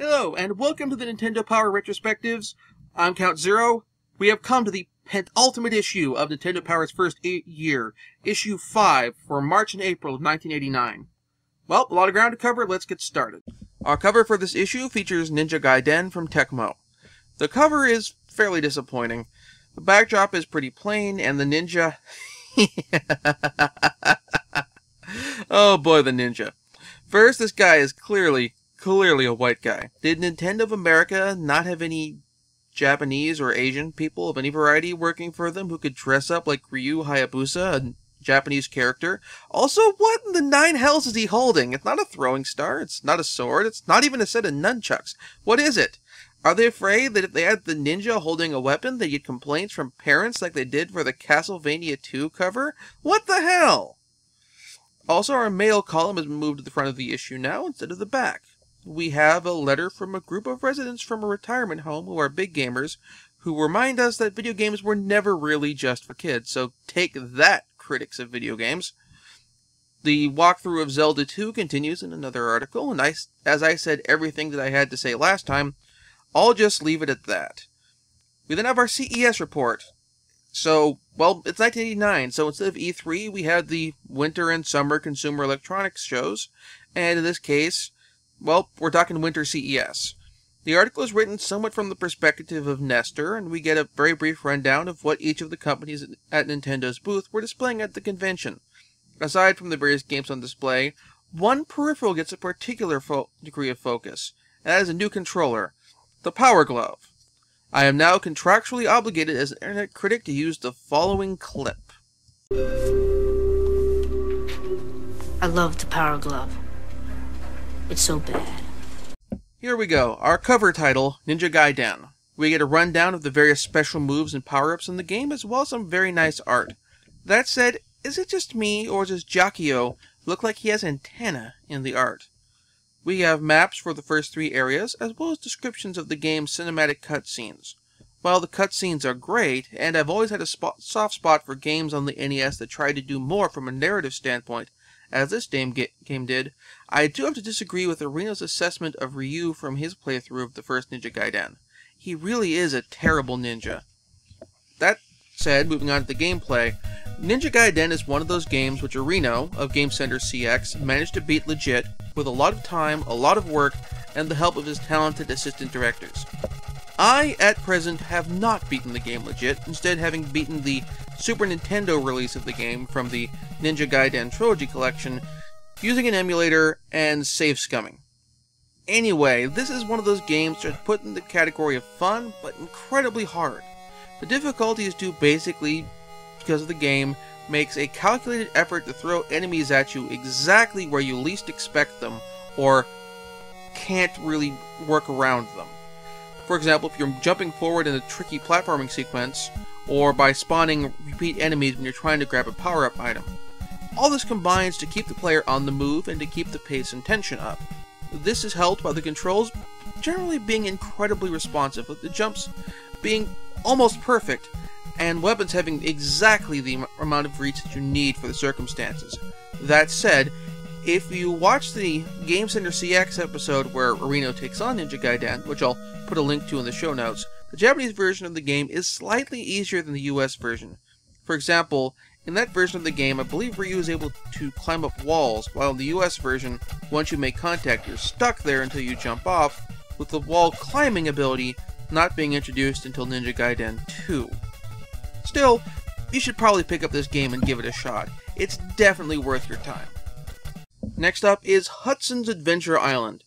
Hello, and welcome to the Nintendo Power Retrospectives. I'm Count Zero. We have come to the penultimate issue of Nintendo Power's first year, issue 5 for March and April of 1989. Well, a lot of ground to cover, let's get started. Our cover for this issue features Ninja Gaiden from Tecmo. The cover is fairly disappointing. The backdrop is pretty plain, and the ninja. oh boy, the ninja. First, this guy is clearly, clearly a white guy. Did Nintendo of America not have any Japanese or Asian people of any variety working for them who could dress up like Ryu Hayabusa, a Japanese character? Also, what in the nine hells is he holding? It's not a throwing star, it's not a sword, it's not even a set of nunchucks. What is it? Are they afraid that if they had the ninja holding a weapon, they'd get complaints from parents like they did for the Castlevania 2 cover? What the hell? Also, our mail column has moved to the front of the issue now instead of the back. We have a letter from a group of residents from a retirement home who are big gamers who remind us that video games were never really just for kids. So take that, critics of video games. The walkthrough of Zelda 2 continues in another article, and I, as I said everything that I had to say last time, I'll just leave it at that. We then have our CES report. So, well, it's 1989, so instead of E3, we had the winter and summer consumer electronics shows, and in this case, well, we're talking winter CES. The article is written somewhat from the perspective of Nestor, and we get a very brief rundown of what each of the companies at Nintendo's booth were displaying at the convention. Aside from the various games on display, one peripheral gets a particular degree of focus, and that is a new controller, the Power Glove. I am now contractually obligated as an internet critic to use the following clip. I love the Power Glove. It's so bad. Here we go, our cover title, Ninja Gaiden. We get a rundown of the various special moves and power-ups in the game, as well as some very nice art. That said, is it just me, or does Jaquio look like he has antenna in the art? We have maps for the first three areas, as well as descriptions of the game's cinematic cutscenes. While the cutscenes are great, and I've always had a spot, soft spot for games on the NES that tried to do more from a narrative standpoint, as this game, game did, I do have to disagree with Arino's assessment of Ryu from his playthrough of the first Ninja Gaiden. He really is a terrible ninja. That said, moving on to the gameplay, Ninja Gaiden is one of those games which Arino, of Game Center CX, managed to beat legit, with a lot of time, a lot of work, and the help of his talented assistant directors. I, at present, have not beaten the game legit, instead having beaten the Super Nintendo release of the game from the Ninja Gaiden Trilogy Collection, using an emulator and save scumming. Anyway, this is one of those games that put in the category of fun, but incredibly hard. The difficulty is due basically because of the game makes a calculated effort to throw enemies at you exactly where you least expect them, or can't really work around them. For example, if you're jumping forward in a tricky platforming sequence, or by spawning repeat enemies when you're trying to grab a power-up item. All this combines to keep the player on the move and to keep the pace and tension up. This is helped by the controls generally being incredibly responsive, with the jumps being almost perfect, and weapons having exactly the amount of reach that you need for the circumstances. That said, if you watch the Game Center CX episode where Arino takes on Ninja Gaiden, which I'll put a link to in the show notes, the Japanese version of the game is slightly easier than the US version. For example, in that version of the game, I believe Ryu is able to climb up walls, while in the US version, once you make contact, you're stuck there until you jump off, with the wall climbing ability not being introduced until Ninja Gaiden 2. Still, you should probably pick up this game and give it a shot. It's definitely worth your time. Next up is Hudson's Adventure Island.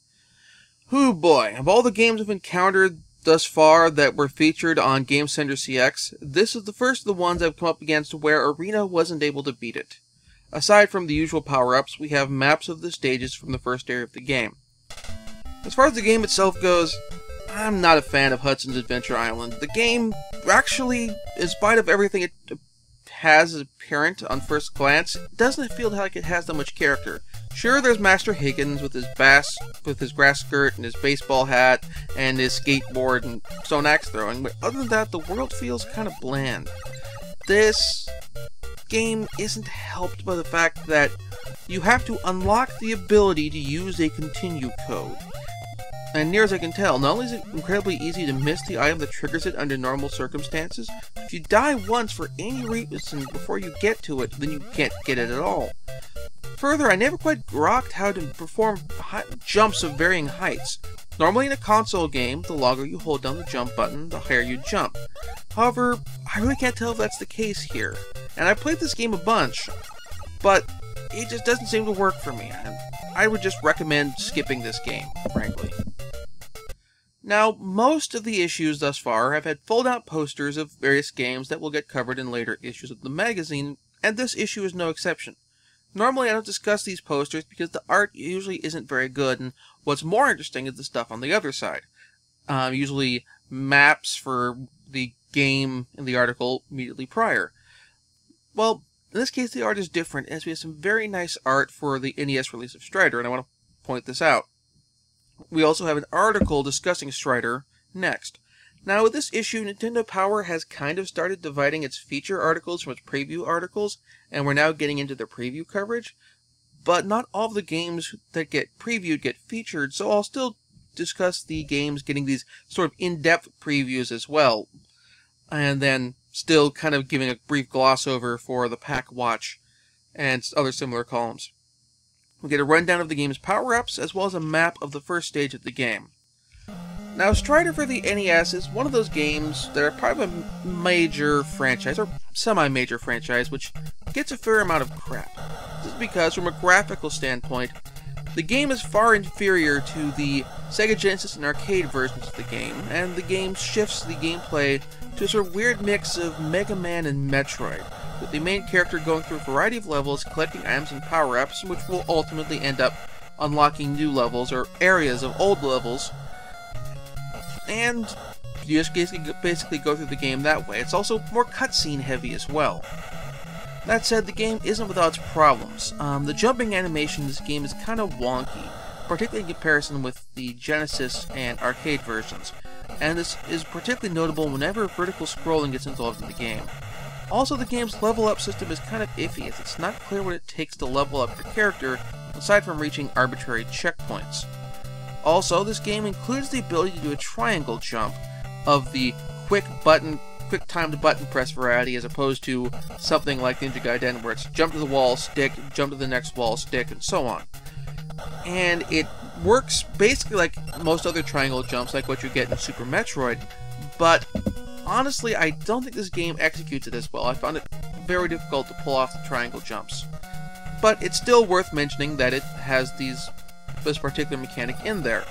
Whoo boy, of all the games I've encountered thus far that were featured on Game Center CX, this is the first of the ones I've come up against where Arino wasn't able to beat it. Aside from the usual power-ups, we have maps of the stages from the first area of the game. As far as the game itself goes, I'm not a fan of Hudson's Adventure Island. The game actually, in spite of everything it has apparent on first glance, doesn't feel like it has that much character. Sure, there's Master Higgins with his bass, with his grass skirt and his baseball hat and his skateboard and stone axe throwing, but other than that, the world feels kind of bland. This game isn't helped by the fact that you have to unlock the ability to use a continue code. and near as I can tell, not only is it incredibly easy to miss the item that triggers it under normal circumstances, if you die once for any reason before you get to it, then you can't get it at all. Further, I never quite rocked how to perform jumps of varying heights. Normally in a console game, the longer you hold down the jump button, the higher you jump. However, I really can't tell if that's the case here. And I played this game a bunch, but it just doesn't seem to work for me. I would just recommend skipping this game, frankly. Now, most of the issues thus far have had fold-out posters of various games that will get covered in later issues of the magazine, and this issue is no exception. Normally I don't discuss these posters because the art usually isn't very good, and what's more interesting is the stuff on the other side. Um, usually maps for the game in the article immediately prior. Well, in this case, the art is different, as we have some very nice art for the NES release of Strider, and I want to point this out. We also have an article discussing Strider next. Now, with this issue, Nintendo Power has kind of started dividing its feature articles from its preview articles, and we're now getting into the preview coverage. But not all of the games that get previewed get featured, so I'll still discuss the games getting these sort of in-depth previews as well. And then still kind of giving a brief gloss over for the Pak Watch and other similar columns. We get a rundown of the game's power-ups, as well as a map of the first stage of the game. Now, Strider for the NES is one of those games that are part of a major franchise, or semi-major franchise, which gets a fair amount of crap. This is because, from a graphical standpoint, the game is far inferior to the Sega Genesis and arcade versions of the game, and the game shifts the gameplay to a sort of weird mix of Mega Man and Metroid, with the main character going through a variety of levels, collecting items and power-ups, which will ultimately end up unlocking new levels or areas of old levels, and you just basically go through the game that way. It's also more cutscene heavy as well. That said, the game isn't without its problems. Um, the jumping animation in this game is kind of wonky, particularly in comparison with the Genesis and arcade versions, and this is particularly notable whenever vertical scrolling gets involved in the game. Also, the game's level up system is kind of iffy, as it's not clear what it takes to level up your character, aside from reaching arbitrary checkpoints. Also, this game includes the ability to do a triangle jump of the quick button quick timed button press variety as opposed to something like Ninja Gaiden where it's jump to the wall, stick, jump to the next wall, stick, and so on. And it works basically like most other triangle jumps, like what you get in Super Metroid, but honestly, I don't think this game executes it as well. I found it very difficult to pull off the triangle jumps. But it's still worth mentioning that it has these this particular mechanic in there.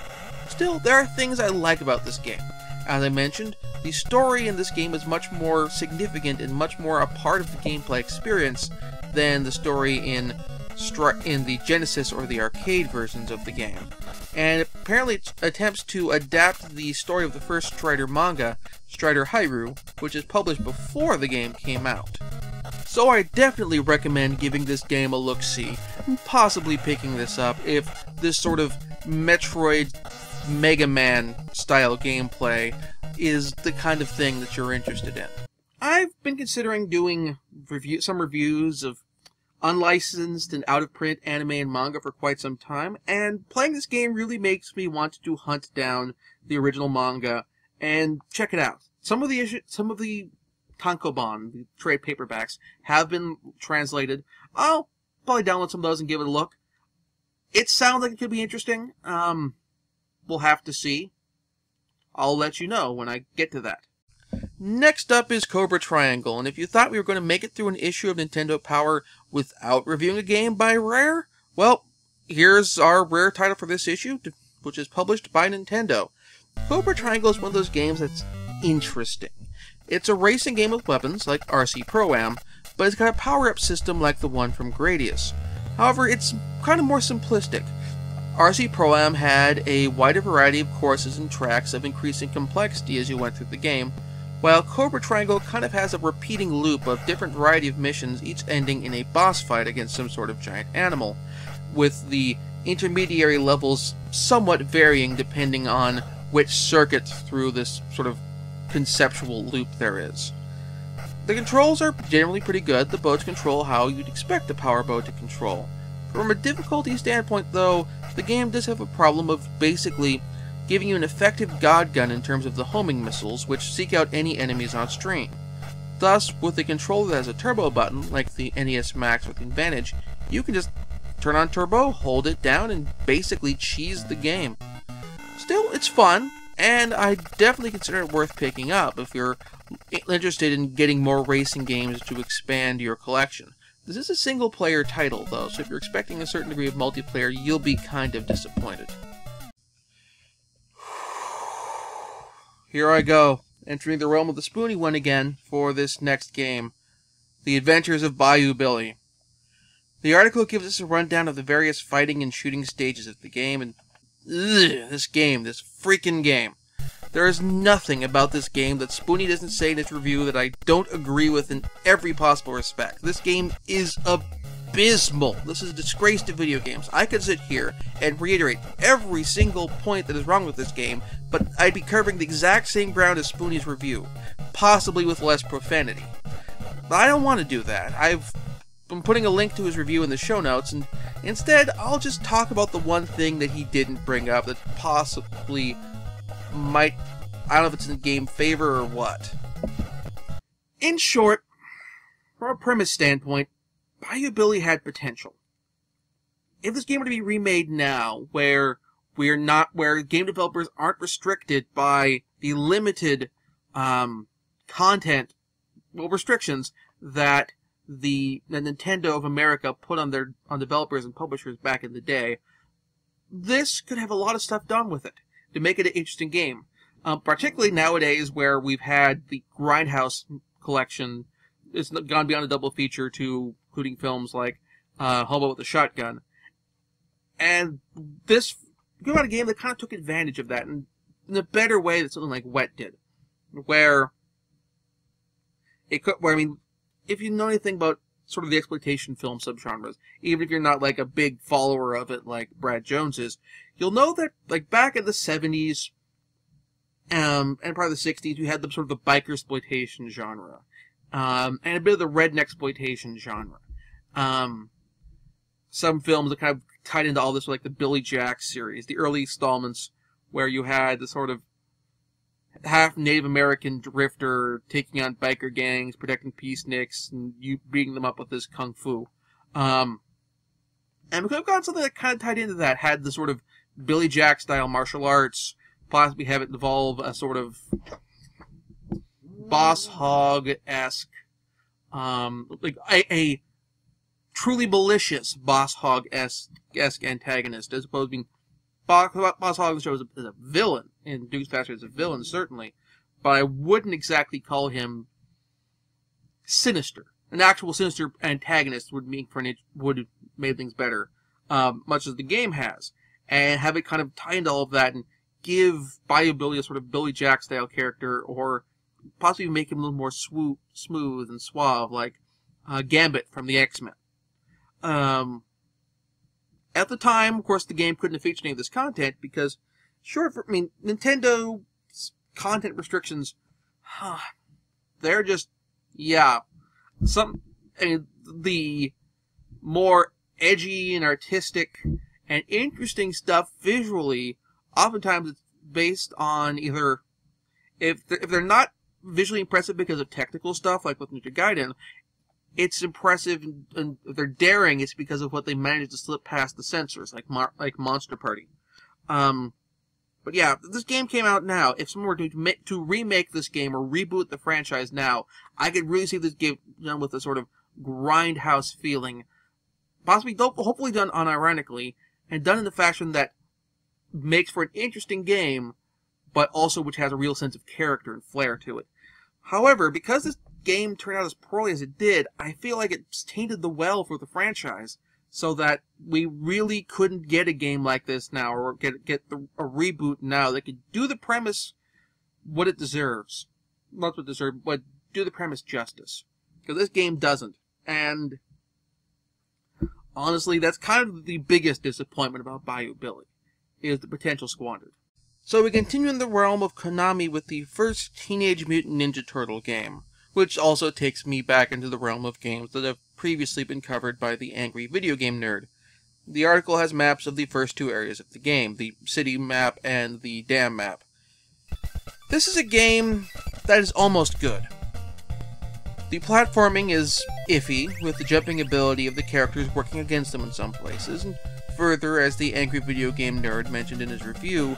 Still, there are things I like about this game. As I mentioned, the story in this game is much more significant and much more a part of the gameplay experience than the story in in the Genesis or the arcade versions of the game. And apparently it attempts to adapt the story of the first Strider manga, Strider Hiryu, which is published before the game came out. So I definitely recommend giving this game a look-see, and possibly picking this up if this sort of Metroid Mega Man style gameplay is the kind of thing that you're interested in. I've been considering doing review some reviews of unlicensed and out of print anime and manga for quite some time, and playing this game really makes me want to hunt down the original manga and check it out. Some of the issue, some of the tankobon, the trade paperbacks, have been translated. I'll probably download some of those and give it a look. It sounds like it could be interesting. Um, we'll have to see. I'll let you know when I get to that. Next up is Cobra Triangle, and if you thought we were going to make it through an issue of Nintendo Power without reviewing a game by Rare, well, here's our Rare title for this issue, which is published by Nintendo. Cobra Triangle is one of those games that's interesting. It's a racing game with weapons, like RC Pro-Am, but it's got a power-up system like the one from Gradius. However, it's kind of more simplistic. RC Pro-Am had a wider variety of courses and tracks of increasing complexity as you went through the game, while Cobra Triangle kind of has a repeating loop of different variety of missions, each ending in a boss fight against some sort of giant animal, with the intermediary levels somewhat varying depending on which circuit through this sort of conceptual loop there is. The controls are generally pretty good. The boats control how you'd expect a power boat to control. From a difficulty standpoint, though, the game does have a problem of basically giving you an effective god gun in terms of the homing missiles, which seek out any enemies on stream. Thus, with a controller that has a turbo button, like the NES Max with Advantage, you can just turn on turbo, hold it down, and basically cheese the game. Still, it's fun, and I definitely consider it worth picking up if you're interested in getting more racing games to expand your collection. This is a single player title, though, so if you're expecting a certain degree of multiplayer, you'll be kind of disappointed. Here I go, entering the realm of the Spoony one again for this next game The Adventures of Bayou Billy. The article gives us a rundown of the various fighting and shooting stages of the game, and ugh, this game, this freaking game. There is nothing about this game that Spoony doesn't say in its review that I don't agree with in every possible respect. This game is abysmal. This is a disgrace to video games. I could sit here and reiterate every single point that is wrong with this game, but I'd be covering the exact same ground as Spoony's review, possibly with less profanity. But I don't want to do that. I've been putting a link to his review in the show notes, and instead I'll just talk about the one thing that he didn't bring up that possibly might I don't know if it's in game favor or what. In short, from a premise standpoint, Bayou had potential. If this game were to be remade now, where we're not, where game developers aren't restricted by the limited um, content, well, restrictions that the, the Nintendo of America put on their on developers and publishers back in the day, this could have a lot of stuff done with it to make it an interesting game. Um, particularly nowadays where we've had the Grindhouse collection, it's gone beyond a double feature to including films like uh, Hobo with a Shotgun. And this you got a game that kind of took advantage of that in, in a better way than something like Wet did, where it could, where I mean, if you know anything about sort of the exploitation film subgenres, even if you're not like a big follower of it like Brad Jones is, you'll know that like back in the 70s um, and part of the 60s, we had the sort of the biker exploitation genre, um, and a bit of the redneck exploitation genre. Um, some films that kind of tied into all this, were like the Billy Jack series, the early installments where you had the sort of half Native American drifter taking on biker gangs, protecting peaceniks, and you beating them up with this kung fu. Um, and we could have gotten something that kind of tied into that, had the sort of Billy Jack style martial arts, possibly have it involve a sort of Boss Hogg esque, um, like a, a, truly malicious Boss Hogg esque antagonist, as opposed to being boss, Boss Hogg shows as a villain, and Dukes Faster is a villain certainly, but I wouldn't exactly call him sinister. An actual sinister antagonist would make for an, would make things better, um, much as the game has, and have it kind of tie into all of that and give Bayou Billy a sort of Billy Jack style character, or possibly make him a little more swoop, smooth and suave, like uh, Gambit from the X Men. Um, at the time, of course, the game couldn't have featured any of this content because, sure, I mean, Nintendo content restrictions, huh, they're just, yeah, some, I mean, the more edgy and artistic and interesting stuff visually oftentimes it's based on either if they're, if they're not visually impressive because of technical stuff like with Ninja Gaiden, it's impressive and, they're daring, it's because of what they managed to slip past the censors, like like Monster Party. Um, but yeah, this game came out now. If someone were to to remake this game or reboot the franchise now, I could really see this game done with a sort of grindhouse feeling, possibly hopefully done unironically, and done in the fashion that makes for an interesting game, but also which has a real sense of character and flair to it. However, because this game turned out as poorly as it did, I feel like it's tainted the well for the franchise, so that we really couldn't get a game like this now, or get get the, a reboot now that could do the premise what it deserves, not what it deserves, but do the premise justice. Because this game doesn't, and honestly, that's kind of the biggest disappointment about Bayou Billy is the potential squandered. So we continue in the realm of Konami with the first Teenage Mutant Ninja Turtle game, which also takes me back into the realm of games that have previously been covered by the Angry Video Game Nerd. The article has maps of the first two areas of the game, the city map and the dam map. This is a game that is almost good. The platforming is iffy, with the jumping ability of the characters working against them in some places, and further, as the angry video game nerd mentioned in his review,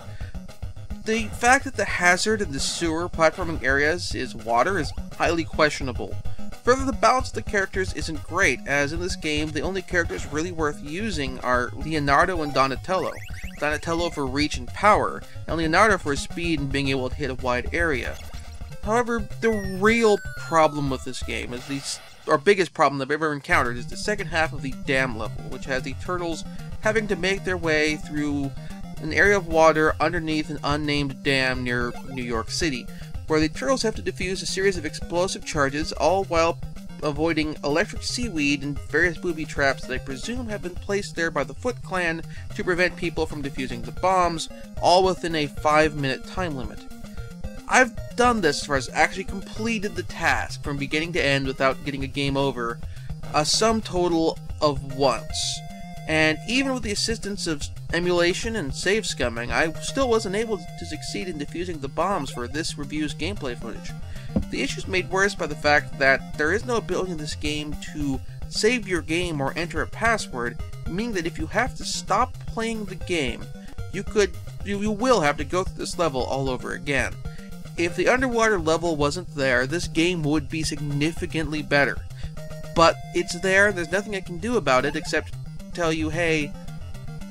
the fact that the hazard in the sewer platforming areas is water is highly questionable. Further, the balance of the characters isn't great, as in this game, the only characters really worth using are Leonardo and Donatello. Donatello for reach and power, and Leonardo for speed and being able to hit a wide area. However, the real problem with this game is the our biggest problem I've ever encountered is the second half of the dam level, which has the turtles having to make their way through an area of water underneath an unnamed dam near New York City, where the turtles have to defuse a series of explosive charges, all while avoiding electric seaweed and various booby traps that I presume have been placed there by the Foot Clan to prevent people from defusing the bombs, all within a 5 minute time limit. I've done this as far as actually completed the task from beginning to end without getting a game over, a sum total of once. And even with the assistance of emulation and save scumming, I still wasn't able to succeed in defusing the bombs for this review's gameplay footage. The issue is made worse by the fact that there is no ability in this game to save your game or enter a password, meaning that if you have to stop playing the game, you could you, you will have to go through this level all over again. If the underwater level wasn't there, this game would be significantly better. But it's there, there's nothing I can do about it except tell you, hey,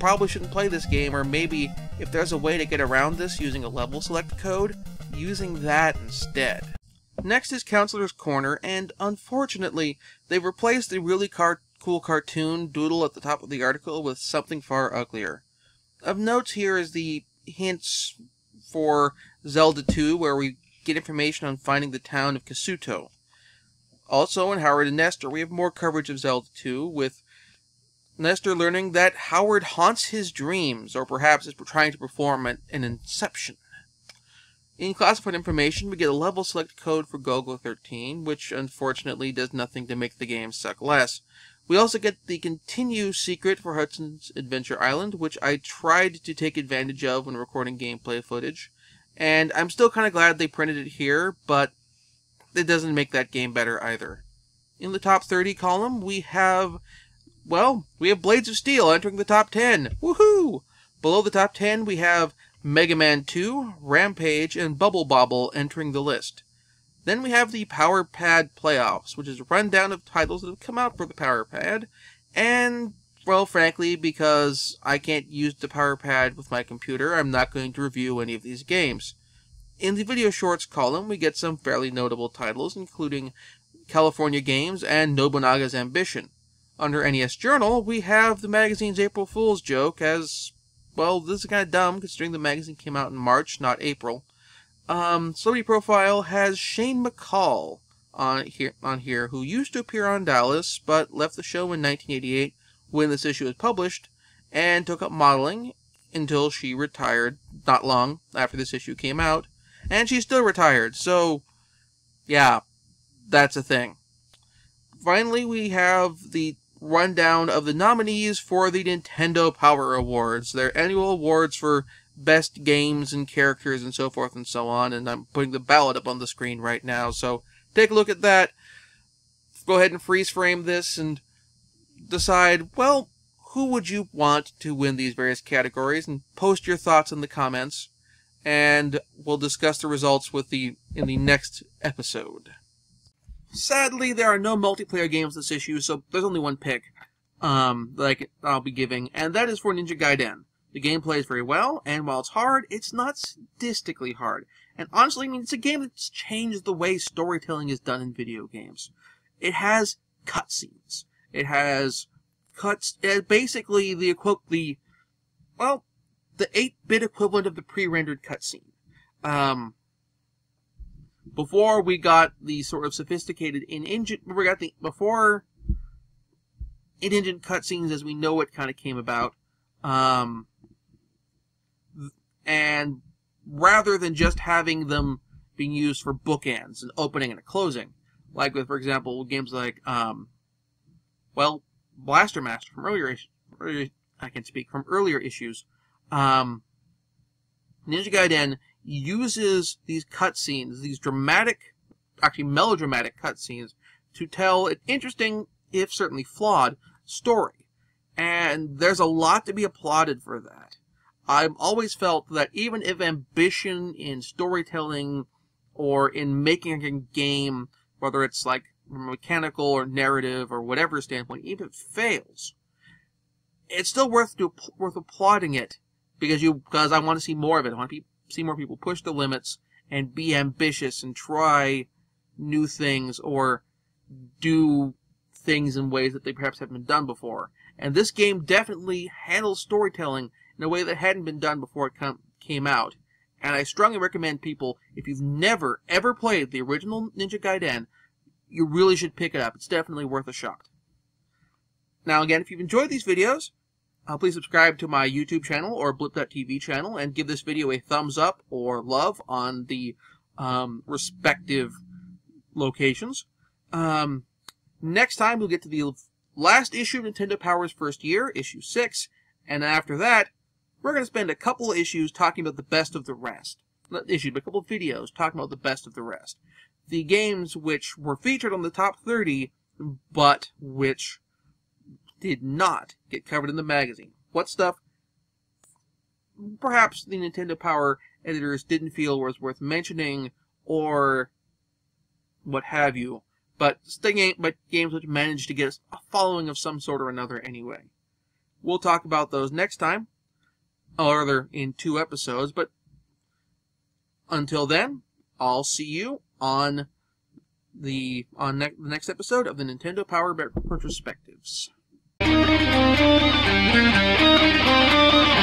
probably shouldn't play this game, or maybe if there's a way to get around this using a level select code, using that instead. Next is Counselor's Corner, and unfortunately, they've replaced the really car cool cartoon doodle at the top of the article with something far uglier. Of note here is the hints for Zelda 2, where we get information on finding the town of Kasuto. Also, in Howard and Nestor, we have more coverage of Zelda 2, with Nestor learning that Howard haunts his dreams, or perhaps is trying to perform an, an inception. In classified information, we get a level select code for Golgo 13, which unfortunately does nothing to make the game suck less. We also get the continue secret for Hudson's Adventure Island, which I tried to take advantage of when recording gameplay footage. And I'm still kind of glad they printed it here, but it doesn't make that game better either. In the top 30 column, we have well, we have Blades of Steel entering the top 10. Woohoo! Below the top 10, we have Mega Man 2, Rampage, and Bubble Bobble entering the list. Then we have the Power Pad Playoffs, which is a rundown of titles that have come out for the Power Pad, and, well, frankly, because I can't use the Power Pad with my computer, I'm not going to review any of these games. In the video shorts column, we get some fairly notable titles, including California Games and Nobunaga's Ambition. Under NES Journal, we have the magazine's April Fool's joke as, well, this is kind of dumb considering the magazine came out in March, not April. Um, Celebrity Profile has Shalane McCall on here, on here, who used to appear on Dallas, but left the show in 1988 when this issue was published, and took up modeling until she retired not long after this issue came out, and she's still retired, so, yeah, that's a thing. Finally, we have the rundown of the nominees for the Nintendo Power Awards, their annual awards for best games and characters and so forth and so on. And I'm putting the ballot up on the screen right now, so take a look at that. Go ahead and freeze frame this and decide, well, who would you want to win these various categories and post your thoughts in the comments and we'll discuss the results with the in the next episode. Sadly, there are no multiplayer games this issue, so there's only one pick um, that I can, I'll be giving, and that is for Ninja Gaiden. The game plays very well, and while it's hard, it's not sadistically hard. And honestly, I mean, it's a game that's changed the way storytelling is done in video games. It has cutscenes. It has cuts, uh, basically the equip the, well, the 8-bit equivalent of the pre-rendered cutscene. Um, before we got the sort of sophisticated in engine we got the before in engine cutscenes as we know it kind of came about um, and rather than just having them being used for bookends an opening and a closing like with for example games like um, well blaster master from earlier I can speak from earlier issues. Um, Ninja Gaiden uses these cutscenes, these dramatic, actually melodramatic cutscenes, to tell an interesting, if certainly flawed, story. And there's a lot to be applauded for that. I've always felt that even if ambition in storytelling or in making a game, whether it's like mechanical or narrative or whatever standpoint, even if it fails, it's still worth worth applauding it because you because I want to see more of it. I want to see more people push the limits and be ambitious and try new things or do things in ways that they perhaps haven't been done before. And this game definitely handles storytelling in a way that hadn't been done before it came out. And I strongly recommend people, if you've never ever played the original Ninja Gaiden, you really should pick it up. It's definitely worth a shot. Now again, if you've enjoyed these videos, uh, please subscribe to my YouTube channel or Blip.tv channel and give this video a thumbs up or love on the um, respective locations. Um, next time we'll get to the last issue of Nintendo Power's first year, issue 6, and after that, we're going to spend a couple of issues talking about the best of the rest. Not issues, but a couple of videos talking about the best of the rest. The games which were featured on the top 30, but which did not get covered in the magazine. What stuff perhaps the Nintendo Power editors didn't feel was worth mentioning or what have you, but game, but games which managed to get a following of some sort or another anyway. We'll talk about those next time, or rather in two episodes, but until then, I'll see you on the on ne- the next episode of the Nintendo Power Retrospectives. Thank you.